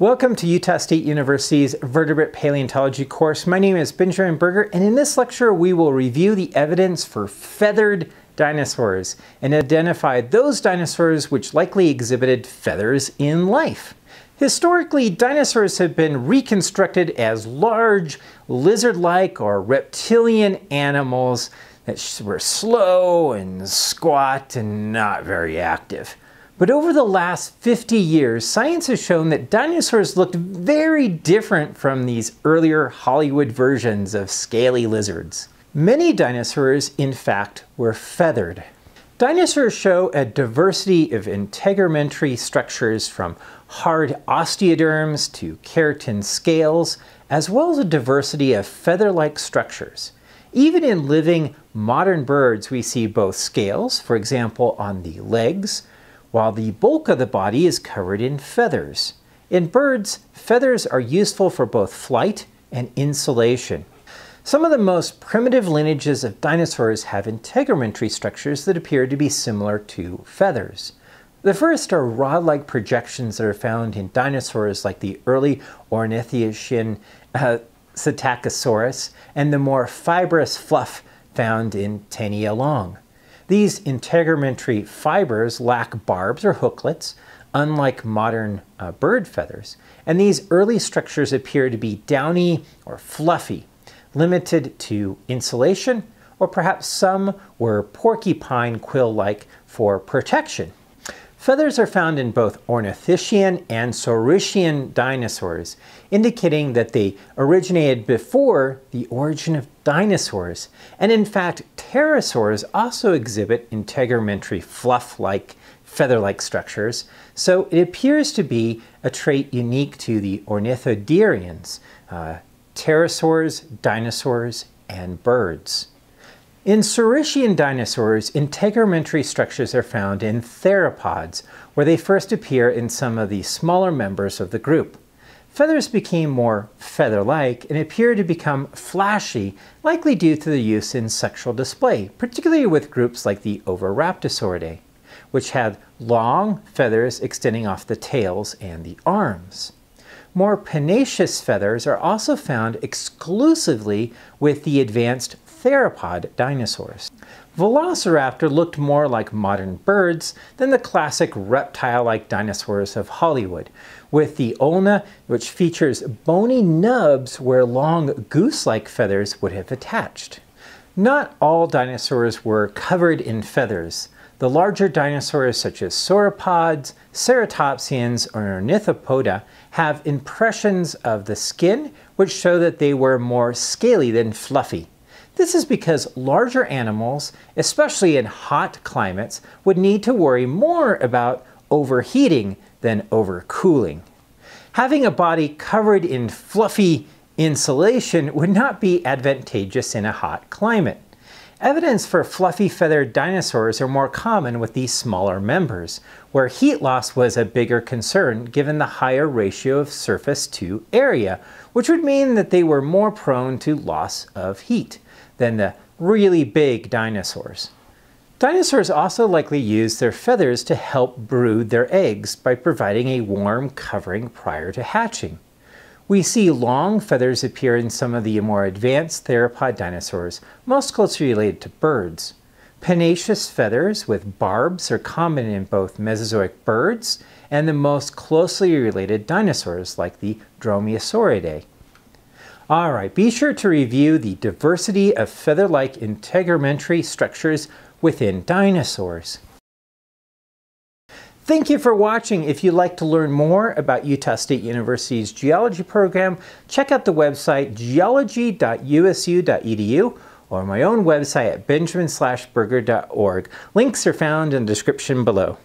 Welcome to Utah State University's Vertebrate Paleontology course. My name is Benjamin Burger, and in this lecture we will review the evidence for feathered dinosaurs and identify those dinosaurs which likely exhibited feathers in life. Historically, dinosaurs have been reconstructed as large, lizard-like or reptilian animals that were slow and squat and not very active. But over the last 50 years, science has shown that dinosaurs looked very different from these earlier Hollywood versions of scaly lizards. Many dinosaurs, in fact, were feathered. Dinosaurs show a diversity of integumentary structures from hard osteoderms to keratin scales, as well as a diversity of feather-like structures. Even in living modern birds, we see both scales, for example on the legs, while the bulk of the body is covered in feathers. In birds, feathers are useful for both flight and insulation. Some of the most primitive lineages of dinosaurs have integumentary structures that appear to be similar to feathers. The first are rod-like projections that are found in dinosaurs like the early Ornithischian uh, Psittacosaurus and the more fibrous fluff found in Tianyulong. These integumentary fibers lack barbs or hooklets, unlike modern uh, bird feathers, and these early structures appear to be downy or fluffy, limited to insulation, or perhaps some were porcupine quill-like for protection. Feathers are found in both Ornithischian and Saurischian dinosaurs, indicating that they originated before the origin of dinosaurs. And in fact, pterosaurs also exhibit integumentary fluff-like, feather-like structures, so it appears to be a trait unique to the ornithodirans, uh, pterosaurs, dinosaurs, and birds. In Saurischian dinosaurs, integumentary structures are found in theropods, where they first appear in some of the smaller members of the group. Feathers became more feather-like and appear to become flashy, likely due to the use in sexual display, particularly with groups like the Oviraptoridae, which had long feathers extending off the tails and the arms. More pennaceous feathers are also found exclusively with the advanced theropod dinosaurs. Velociraptor looked more like modern birds than the classic reptile-like dinosaurs of Hollywood, with the ulna, which features bony nubs where long goose-like feathers would have attached. Not all dinosaurs were covered in feathers. The larger dinosaurs such as sauropods, ceratopsians, or ornithopoda have impressions of the skin which show that they were more scaly than fluffy. This is because larger animals, especially in hot climates, would need to worry more about overheating than overcooling. Having a body covered in fluffy insulation would not be advantageous in a hot climate. Evidence for fluffy feathered dinosaurs are more common with these smaller members, where heat loss was a bigger concern given the higher ratio of surface to area, which would mean that they were more prone to loss of heat than the really big dinosaurs. Dinosaurs also likely used their feathers to help brood their eggs by providing a warm covering prior to hatching. We see long feathers appear in some of the more advanced theropod dinosaurs, most closely related to birds. Pennaceous feathers with barbs are common in both Mesozoic birds and the most closely related dinosaurs like the Dromaeosauridae. All right, be sure to review the diversity of feather-like integumentary structures within dinosaurs. Thank you for watching. If you'd like to learn more about Utah State University's geology program, check out the website geology.usu.edu or my own website at benjamin-burger.org. Links are found in the description below.